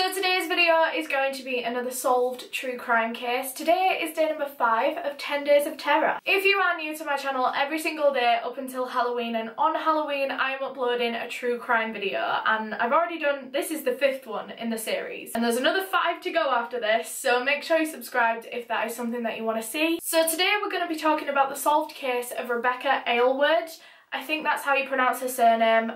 So today's video is going to be another solved true crime case. Today is day number 5 of 10 Days of Terror. If you are new to my channel, every single day up until Halloween and on Halloween I am uploading a true crime video and I've already done, this is the fifth one in the series and there's another 5 to go after this so make sure you subscribed if that is something that you want to see. So today we're going to be talking about the solved case of Rebecca Aylward. I think that's how you pronounce her surname.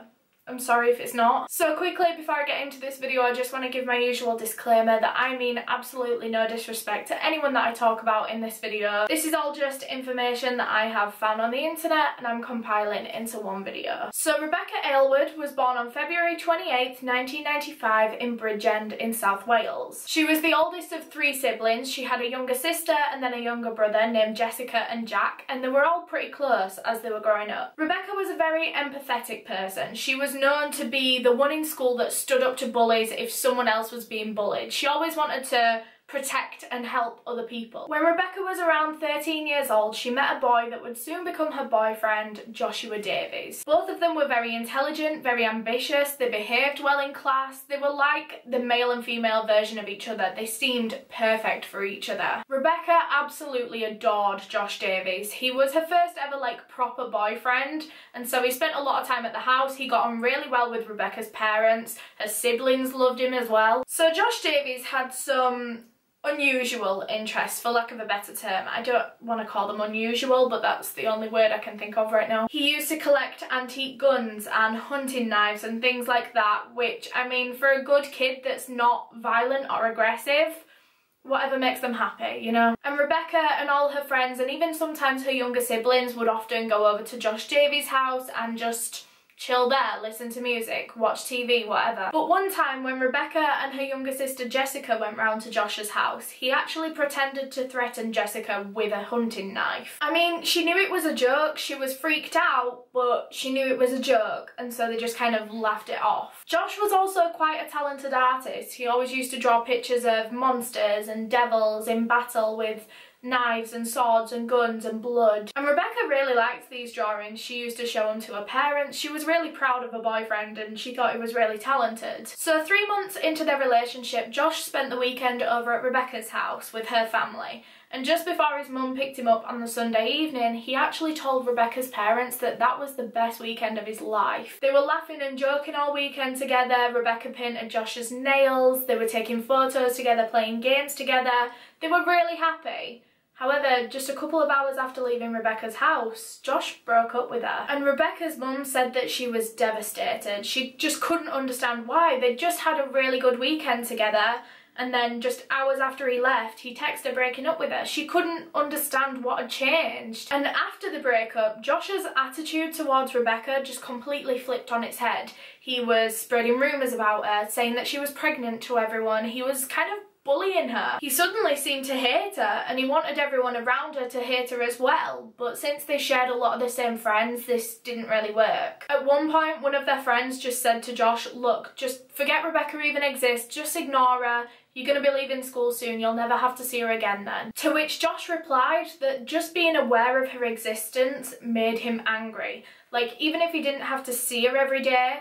I'm sorry if it's not. So quickly before I get into this video I just want to give my usual disclaimer that I mean absolutely no disrespect to anyone that I talk about in this video. This is all just information that I have found on the internet and I'm compiling into one video. So Rebecca Aylward was born on February 28, 1995 in Bridgend in South Wales. She was the oldest of three siblings. She had a younger sister and then a younger brother named Jessica and Jack and they were all pretty close as they were growing up. Rebecca was a very empathetic person. She was known to be the one in school that stood up to bullies if someone else was being bullied. She always wanted to protect and help other people. When Rebecca was around 13 years old, she met a boy that would soon become her boyfriend, Joshua Davies. Both of them were very intelligent, very ambitious, they behaved well in class, they were like the male and female version of each other. They seemed perfect for each other. Rebecca absolutely adored Josh Davies. He was her first ever like proper boyfriend and so he spent a lot of time at the house. He got on really well with Rebecca's parents. Her siblings loved him as well. So Josh Davies had some unusual interests, for lack of a better term. I don't want to call them unusual, but that's the only word I can think of right now. He used to collect antique guns and hunting knives and things like that, which, I mean, for a good kid that's not violent or aggressive, whatever makes them happy, you know? And Rebecca and all her friends and even sometimes her younger siblings would often go over to Josh Davies' house and just chill there, listen to music, watch TV, whatever. But one time when Rebecca and her younger sister Jessica went round to Josh's house, he actually pretended to threaten Jessica with a hunting knife. I mean, she knew it was a joke, she was freaked out, but she knew it was a joke, and so they just kind of laughed it off. Josh was also quite a talented artist. He always used to draw pictures of monsters and devils in battle with knives and swords and guns and blood. And Rebecca really liked these drawings. She used to show them to her parents. She was really proud of her boyfriend and she thought he was really talented. So three months into their relationship, Josh spent the weekend over at Rebecca's house with her family. And just before his mum picked him up on the Sunday evening, he actually told Rebecca's parents that that was the best weekend of his life. They were laughing and joking all weekend together. Rebecca painted Josh's nails. They were taking photos together, playing games together. They were really happy. However, just a couple of hours after leaving Rebecca's house, Josh broke up with her. And Rebecca's mum said that she was devastated. She just couldn't understand why. They'd just had a really good weekend together and then just hours after he left, he texted her breaking up with her. She couldn't understand what had changed. And after the breakup, Josh's attitude towards Rebecca just completely flipped on its head. He was spreading rumours about her, saying that she was pregnant to everyone. He was kind of bullying her. He suddenly seemed to hate her and he wanted everyone around her to hate her as well. But since they shared a lot of the same friends, this didn't really work. At one point, one of their friends just said to Josh, look, just forget Rebecca even exists, just ignore her. You're going to be leaving school soon, you'll never have to see her again then. To which Josh replied that just being aware of her existence made him angry. Like, even if he didn't have to see her every day,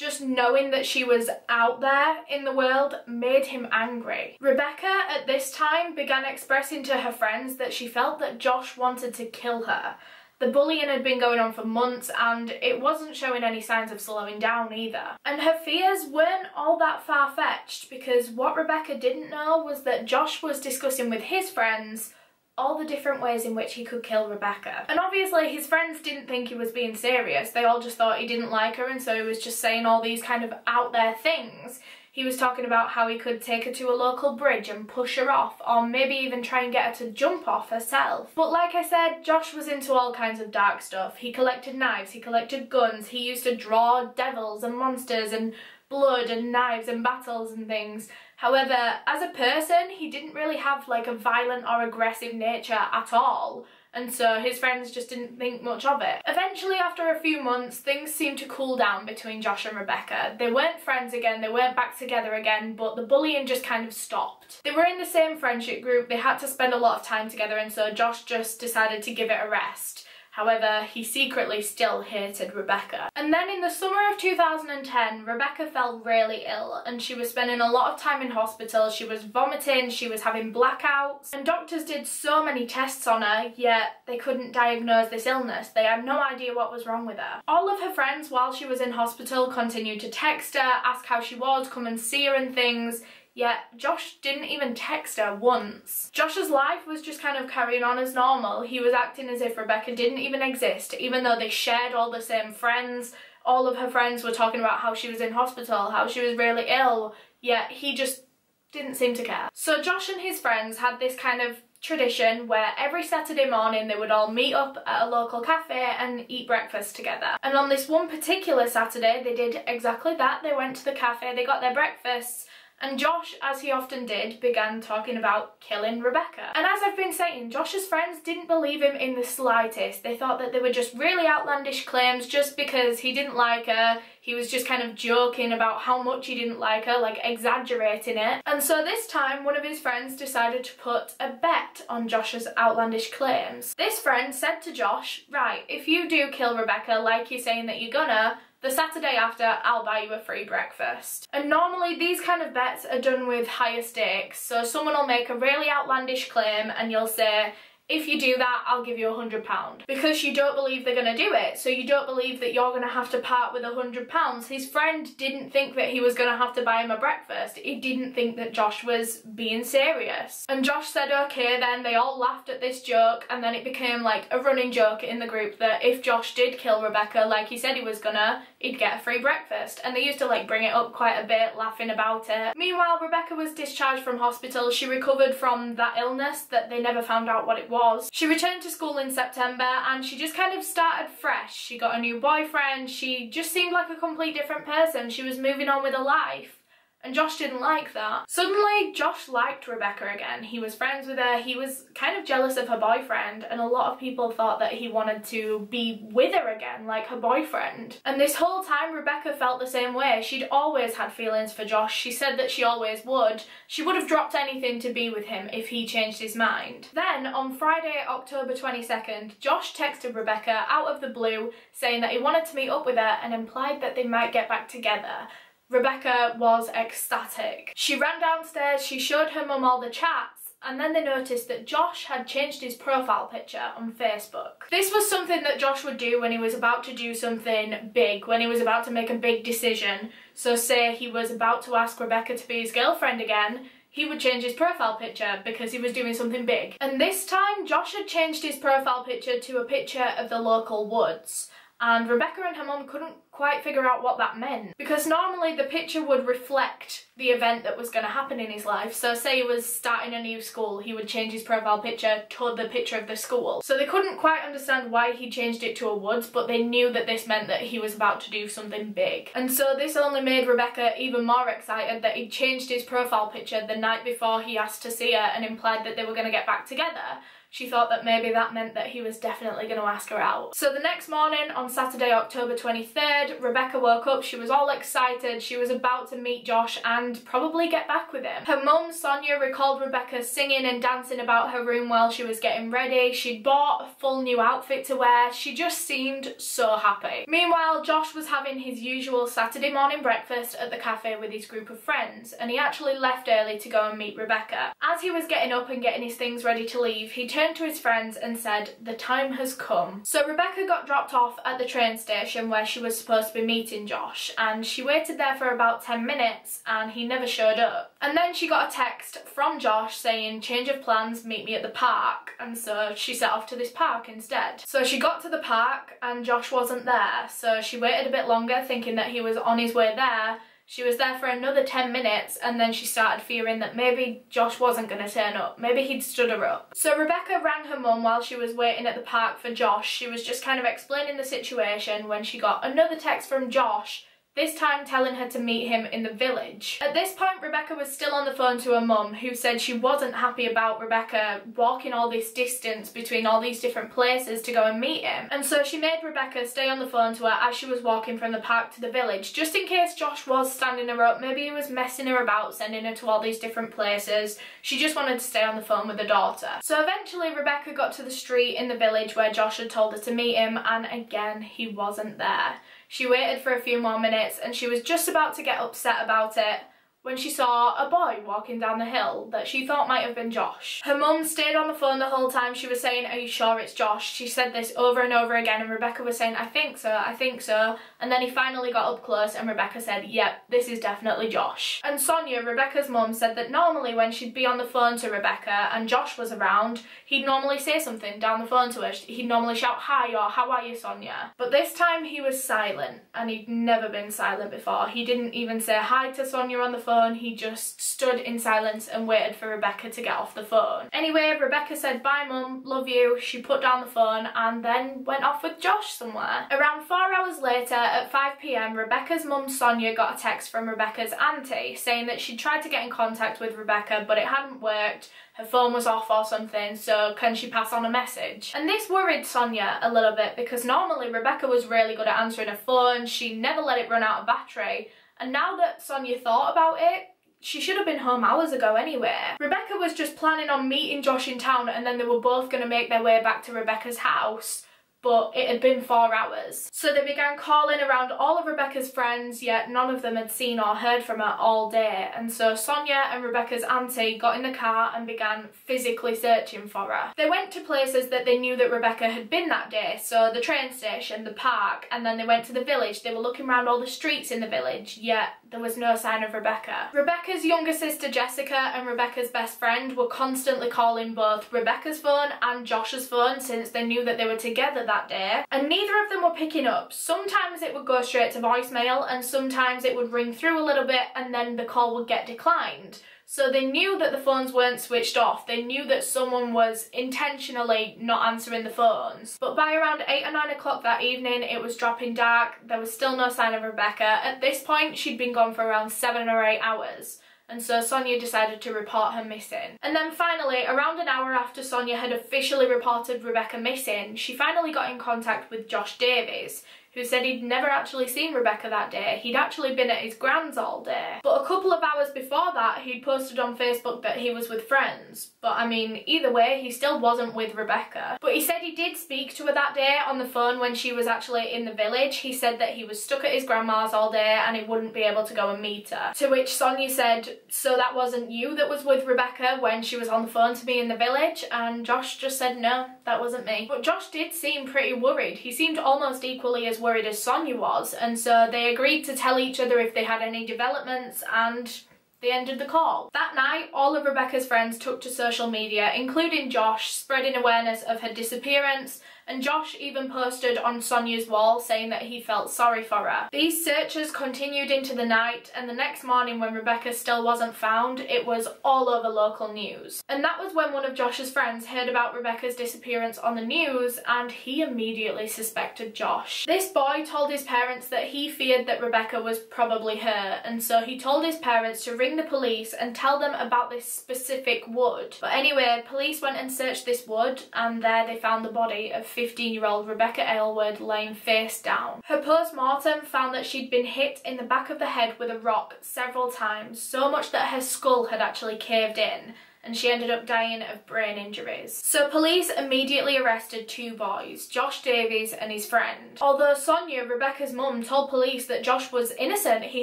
just knowing that she was out there in the world made him angry. Rebecca at this time began expressing to her friends that she felt that Josh wanted to kill her. The bullying had been going on for months and it wasn't showing any signs of slowing down either. And her fears weren't all that far-fetched because what Rebecca didn't know was that Josh was discussing with his friends all the different ways in which he could kill Rebecca. And obviously his friends didn't think he was being serious. They all just thought he didn't like her and so he was just saying all these kind of out there things. He was talking about how he could take her to a local bridge and push her off or maybe even try and get her to jump off herself. But like I said, Josh was into all kinds of dark stuff. He collected knives, he collected guns, he used to draw devils and monsters and blood and knives and battles and things However, as a person, he didn't really have like a violent or aggressive nature at all and so his friends just didn't think much of it. Eventually, after a few months, things seemed to cool down between Josh and Rebecca. They weren't friends again, they weren't back together again, but the bullying just kind of stopped. They were in the same friendship group, they had to spend a lot of time together, and so Josh just decided to give it a rest. However, he secretly still hated Rebecca. And then in the summer of 2010, Rebecca fell really ill and she was spending a lot of time in hospital. She was vomiting, she was having blackouts, and doctors did so many tests on her, yet they couldn't diagnose this illness. They had no idea what was wrong with her. All of her friends, while she was in hospital, continued to text her, ask how she was, come and see her and things. Yet Josh didn't even text her once. Josh's life was just kind of carrying on as normal. He was acting as if Rebecca didn't even exist, even though they shared all the same friends. All of her friends were talking about how she was in hospital, how she was really ill, yet he just didn't seem to care. So Josh and his friends had this kind of tradition where every Saturday morning they would all meet up at a local cafe and eat breakfast together. And on this one particular Saturday they did exactly that. They went to the cafe, they got their breakfasts and Josh, as he often did, began talking about killing Rebecca. And as I've been saying, Josh's friends didn't believe him in the slightest. They thought that they were just really outlandish claims just because he didn't like her. He was just kind of joking about how much he didn't like her, like exaggerating it. And so this time, one of his friends decided to put a bet on Josh's outlandish claims. This friend said to Josh, right, if you do kill Rebecca like you're saying that you're gonna, the Saturday after, I'll buy you a free breakfast. And normally these kind of bets are done with higher stakes. So someone will make a really outlandish claim and you'll say, if you do that, I'll give you a hundred pound. Because you don't believe they're gonna do it. So you don't believe that you're gonna have to part with a hundred pounds. His friend didn't think that he was gonna have to buy him a breakfast. He didn't think that Josh was being serious. And Josh said okay then, they all laughed at this joke and then it became like a running joke in the group that if Josh did kill Rebecca like he said he was gonna, he'd get a free breakfast. And they used to like bring it up quite a bit, laughing about it. Meanwhile, Rebecca was discharged from hospital. She recovered from that illness that they never found out what it was. She returned to school in September and she just kind of started fresh. She got a new boyfriend, she just seemed like a complete different person. She was moving on with her life. And Josh didn't like that. Suddenly, Josh liked Rebecca again. He was friends with her, he was kind of jealous of her boyfriend, and a lot of people thought that he wanted to be with her again, like her boyfriend. And this whole time, Rebecca felt the same way. She'd always had feelings for Josh. She said that she always would. She would have dropped anything to be with him if he changed his mind. Then, on Friday, October 22nd, Josh texted Rebecca out of the blue saying that he wanted to meet up with her and implied that they might get back together. Rebecca was ecstatic. She ran downstairs, she showed her mum all the chats, and then they noticed that Josh had changed his profile picture on Facebook. This was something that Josh would do when he was about to do something big, when he was about to make a big decision. So say he was about to ask Rebecca to be his girlfriend again, he would change his profile picture because he was doing something big. And this time, Josh had changed his profile picture to a picture of the local woods and Rebecca and her mum couldn't quite figure out what that meant because normally the picture would reflect the event that was going to happen in his life. So say he was starting a new school he would change his profile picture to the picture of the school. So they couldn't quite understand why he changed it to a woods but they knew that this meant that he was about to do something big. And so this only made Rebecca even more excited that he'd changed his profile picture the night before he asked to see her and implied that they were going to get back together she thought that maybe that meant that he was definitely going to ask her out. So the next morning, on Saturday, October 23rd, Rebecca woke up, she was all excited, she was about to meet Josh and probably get back with him. Her mum, Sonia, recalled Rebecca singing and dancing about her room while she was getting ready. She'd bought a full new outfit to wear, she just seemed so happy. Meanwhile, Josh was having his usual Saturday morning breakfast at the cafe with his group of friends, and he actually left early to go and meet Rebecca. As he was getting up and getting his things ready to leave, he turned turned to his friends and said, the time has come. So Rebecca got dropped off at the train station where she was supposed to be meeting Josh and she waited there for about 10 minutes and he never showed up. And then she got a text from Josh saying, change of plans, meet me at the park. And so she set off to this park instead. So she got to the park and Josh wasn't there. So she waited a bit longer thinking that he was on his way there she was there for another 10 minutes and then she started fearing that maybe Josh wasn't going to turn up. Maybe he'd stood her up. So Rebecca rang her mum while she was waiting at the park for Josh. She was just kind of explaining the situation when she got another text from Josh this time telling her to meet him in the village. At this point, Rebecca was still on the phone to her mum, who said she wasn't happy about Rebecca walking all this distance between all these different places to go and meet him. And so she made Rebecca stay on the phone to her as she was walking from the park to the village, just in case Josh was standing her up, maybe he was messing her about, sending her to all these different places. She just wanted to stay on the phone with her daughter. So eventually Rebecca got to the street in the village where Josh had told her to meet him, and again, he wasn't there. She waited for a few more minutes and she was just about to get upset about it when she saw a boy walking down the hill that she thought might have been Josh. Her mum stayed on the phone the whole time. She was saying, are you sure it's Josh? She said this over and over again and Rebecca was saying, I think so, I think so. And then he finally got up close and Rebecca said, yep, this is definitely Josh. And Sonia, Rebecca's mum, said that normally when she'd be on the phone to Rebecca and Josh was around, he'd normally say something down the phone to her. He'd normally shout, hi or how are you, Sonia? But this time he was silent and he'd never been silent before. He didn't even say hi to Sonia on the phone phone, he just stood in silence and waited for Rebecca to get off the phone. Anyway, Rebecca said, bye mum, love you. She put down the phone and then went off with Josh somewhere. Around four hours later, at 5pm, Rebecca's mum Sonia got a text from Rebecca's auntie saying that she'd tried to get in contact with Rebecca but it hadn't worked her phone was off or something, so can she pass on a message? And this worried Sonia a little bit because normally Rebecca was really good at answering her phone, she never let it run out of battery, and now that Sonia thought about it, she should have been home hours ago anyway. Rebecca was just planning on meeting Josh in town and then they were both going to make their way back to Rebecca's house but it had been four hours. So they began calling around all of Rebecca's friends, yet none of them had seen or heard from her all day. And so Sonia and Rebecca's auntie got in the car and began physically searching for her. They went to places that they knew that Rebecca had been that day, so the train station, the park, and then they went to the village. They were looking around all the streets in the village, yet there was no sign of Rebecca. Rebecca's younger sister Jessica and Rebecca's best friend were constantly calling both Rebecca's phone and Josh's phone since they knew that they were together that day and neither of them were picking up. Sometimes it would go straight to voicemail and sometimes it would ring through a little bit and then the call would get declined. So they knew that the phones weren't switched off. They knew that someone was intentionally not answering the phones. But by around 8 or 9 o'clock that evening, it was dropping dark. There was still no sign of Rebecca. At this point, she'd been gone for around 7 or 8 hours and so Sonia decided to report her missing. And then finally, around an hour after Sonia had officially reported Rebecca missing, she finally got in contact with Josh Davies, who said he'd never actually seen Rebecca that day. He'd actually been at his grand's all day. But a couple of hours before that, he'd posted on Facebook that he was with friends. But I mean, either way, he still wasn't with Rebecca. But he said he did speak to her that day on the phone when she was actually in the village. He said that he was stuck at his grandma's all day and he wouldn't be able to go and meet her. To which Sonia said, so that wasn't you that was with Rebecca when she was on the phone to me in the village? And Josh just said, no, that wasn't me. But Josh did seem pretty worried. He seemed almost equally as worried as Sonia was, and so they agreed to tell each other if they had any developments and they ended the call. That night, all of Rebecca's friends took to social media, including Josh, spreading awareness of her disappearance and Josh even posted on Sonia's wall saying that he felt sorry for her. These searches continued into the night and the next morning when Rebecca still wasn't found, it was all over local news. And that was when one of Josh's friends heard about Rebecca's disappearance on the news and he immediately suspected Josh. This boy told his parents that he feared that Rebecca was probably her and so he told his parents to ring the police and tell them about this specific wood. But anyway, police went and searched this wood and there they found the body of 15-year-old Rebecca Aylward laying face down. Her post-mortem found that she'd been hit in the back of the head with a rock several times, so much that her skull had actually caved in and she ended up dying of brain injuries. So police immediately arrested two boys, Josh Davies and his friend. Although Sonia, Rebecca's mum, told police that Josh was innocent, he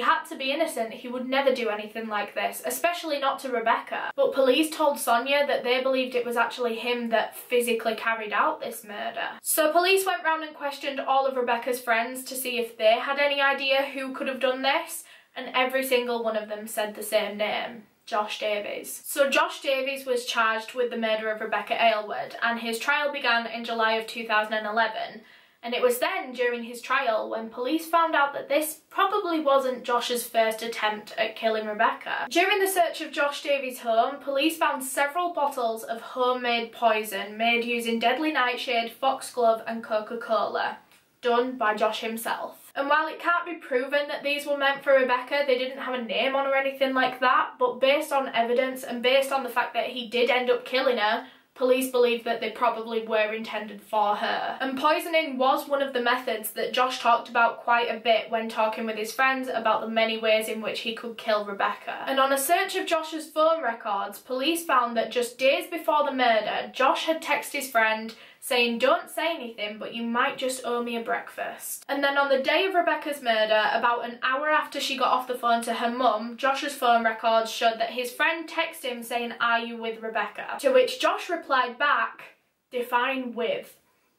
had to be innocent, he would never do anything like this, especially not to Rebecca. But police told Sonia that they believed it was actually him that physically carried out this murder. So police went round and questioned all of Rebecca's friends to see if they had any idea who could have done this, and every single one of them said the same name. Josh Davies. So Josh Davies was charged with the murder of Rebecca Aylward and his trial began in July of 2011 and it was then during his trial when police found out that this probably wasn't Josh's first attempt at killing Rebecca. During the search of Josh Davies' home, police found several bottles of homemade poison made using deadly nightshade, foxglove and Coca-Cola, done by Josh himself. And while it can't be proven that these were meant for Rebecca, they didn't have a name on or anything like that, but based on evidence and based on the fact that he did end up killing her, Police believe that they probably were intended for her. And poisoning was one of the methods that Josh talked about quite a bit when talking with his friends about the many ways in which he could kill Rebecca. And on a search of Josh's phone records, police found that just days before the murder, Josh had texted his friend saying, Don't say anything, but you might just owe me a breakfast. And then on the day of Rebecca's murder, about an hour after she got off the phone to her mum, Josh's phone records showed that his friend texted him saying, Are you with Rebecca? To which Josh replied back, Define with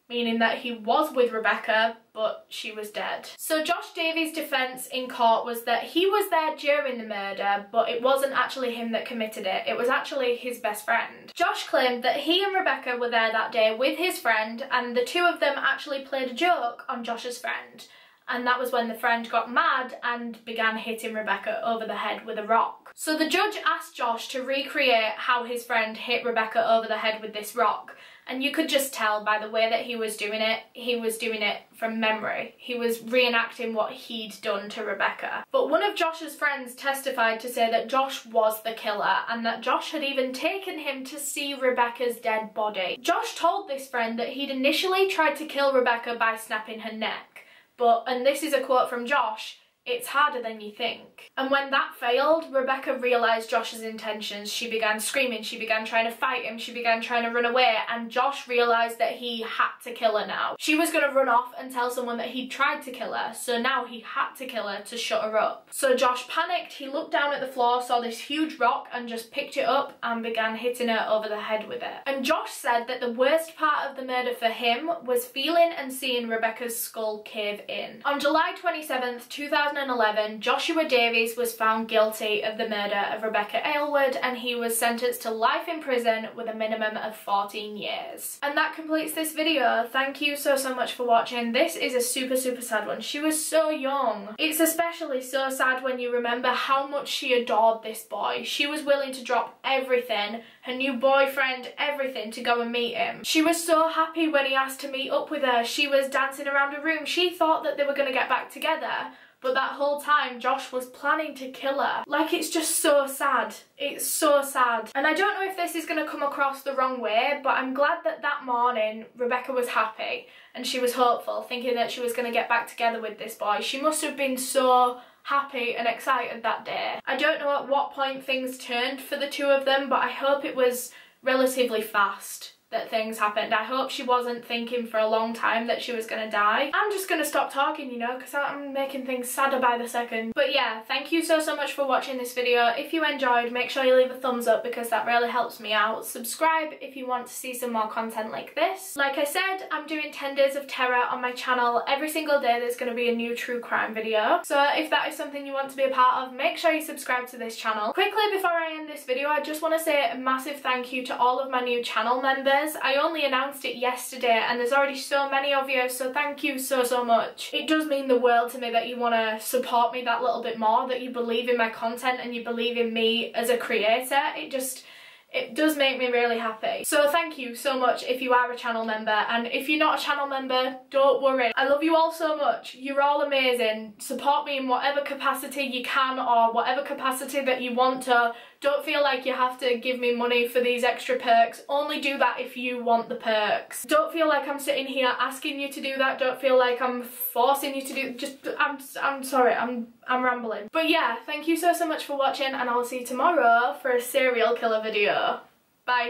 meaning that he was with Rebecca, but she was dead. So Josh Davies' defence in court was that he was there during the murder, but it wasn't actually him that committed it, it was actually his best friend. Josh claimed that he and Rebecca were there that day with his friend, and the two of them actually played a joke on Josh's friend. And that was when the friend got mad and began hitting Rebecca over the head with a rock. So the judge asked Josh to recreate how his friend hit Rebecca over the head with this rock. And you could just tell by the way that he was doing it, he was doing it from memory. He was reenacting what he'd done to Rebecca. But one of Josh's friends testified to say that Josh was the killer and that Josh had even taken him to see Rebecca's dead body. Josh told this friend that he'd initially tried to kill Rebecca by snapping her neck. But, and this is a quote from Josh, it's harder than you think. And when that failed, Rebecca realised Josh's intentions. She began screaming, she began trying to fight him, she began trying to run away, and Josh realised that he had to kill her now. She was going to run off and tell someone that he'd tried to kill her, so now he had to kill her to shut her up. So Josh panicked, he looked down at the floor, saw this huge rock, and just picked it up and began hitting her over the head with it. And Josh said that the worst part of the murder for him was feeling and seeing Rebecca's skull cave in. On July 27th, 2000 2011, Joshua Davies was found guilty of the murder of Rebecca Aylward and he was sentenced to life in prison with a minimum of 14 years. And that completes this video. Thank you so, so much for watching. This is a super, super sad one. She was so young. It's especially so sad when you remember how much she adored this boy. She was willing to drop everything, her new boyfriend, everything to go and meet him. She was so happy when he asked to meet up with her. She was dancing around a room. She thought that they were going to get back together but that whole time Josh was planning to kill her. Like it's just so sad. It's so sad. And I don't know if this is going to come across the wrong way, but I'm glad that that morning Rebecca was happy and she was hopeful, thinking that she was going to get back together with this boy. She must have been so happy and excited that day. I don't know at what point things turned for the two of them, but I hope it was relatively fast that things happened. I hope she wasn't thinking for a long time that she was going to die. I'm just going to stop talking, you know, because I'm making things sadder by the second. But yeah, thank you so, so much for watching this video. If you enjoyed, make sure you leave a thumbs up because that really helps me out. Subscribe if you want to see some more content like this. Like I said, I'm doing 10 Days of Terror on my channel. Every single day there's going to be a new true crime video. So if that is something you want to be a part of, make sure you subscribe to this channel. Quickly before I end this video, I just want to say a massive thank you to all of my new channel members I only announced it yesterday and there's already so many of you so thank you so so much. It does mean the world to me that you want to support me that little bit more, that you believe in my content and you believe in me as a creator. It just it does make me really happy. So thank you so much if you are a channel member and if you're not a channel member, don't worry. I love you all so much. You're all amazing. Support me in whatever capacity you can or whatever capacity that you want to don't feel like you have to give me money for these extra perks. Only do that if you want the perks. Don't feel like I'm sitting here asking you to do that. Don't feel like I'm forcing you to do just I'm I'm sorry. I'm I'm rambling. But yeah, thank you so so much for watching and I'll see you tomorrow for a serial killer video. Bye.